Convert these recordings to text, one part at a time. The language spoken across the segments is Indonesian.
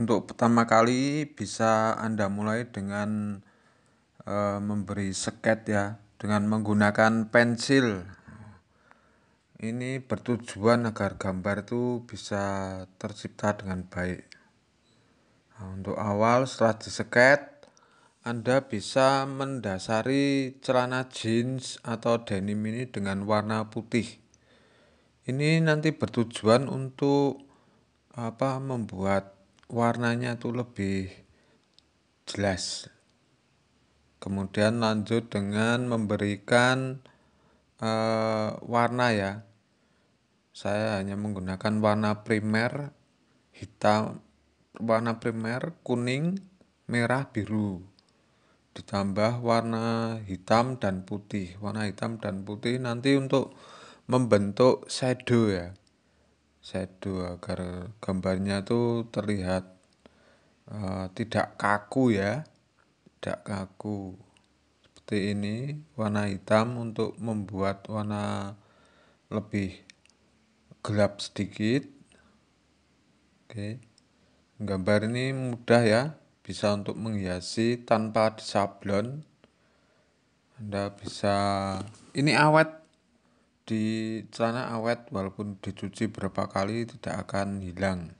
Untuk pertama kali bisa Anda mulai dengan e, memberi sket ya, dengan menggunakan pensil. Ini bertujuan agar gambar itu bisa tercipta dengan baik. Nah, untuk awal setelah diseket, Anda bisa mendasari celana jeans atau denim ini dengan warna putih. Ini nanti bertujuan untuk apa membuat warnanya tuh lebih jelas. Kemudian lanjut dengan memberikan uh, warna ya. Saya hanya menggunakan warna primer hitam, warna primer kuning, merah, biru. Ditambah warna hitam dan putih. Warna hitam dan putih nanti untuk membentuk shadow ya shadow agar gambarnya itu terlihat uh, tidak kaku ya tidak kaku. Seperti ini warna hitam untuk membuat warna lebih gelap sedikit. Oke gambar ini mudah ya bisa untuk menghiasi tanpa disablon. Anda bisa ini awet di celana awet walaupun dicuci berapa kali tidak akan hilang.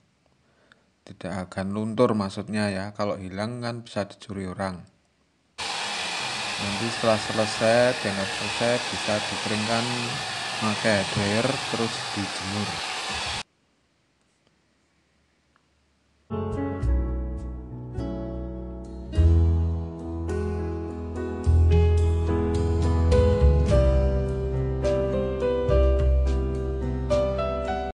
Tidak akan luntur maksudnya ya. Kalau hilang kan bisa dicuri orang. Nanti setelah selesai dianggap selesai bisa dikeringkan pakai dryer terus dijemur